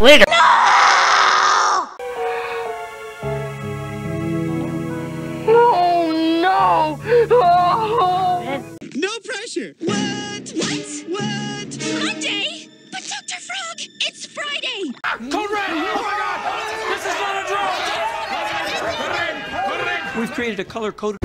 Later. No! Oh. No pressure. What? What? What? Monday? But Dr. Frog, it's Friday! Code red! Oh my god! This is not a drone! Put it in! Put it in! We've created a color coded.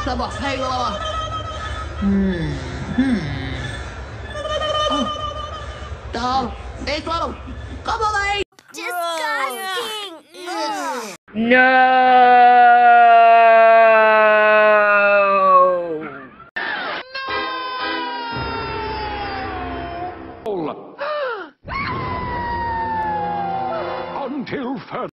Sabah, Sabah. Hmm. Hmm. Oh. Dal. Come on. Disgusting. No. Until further.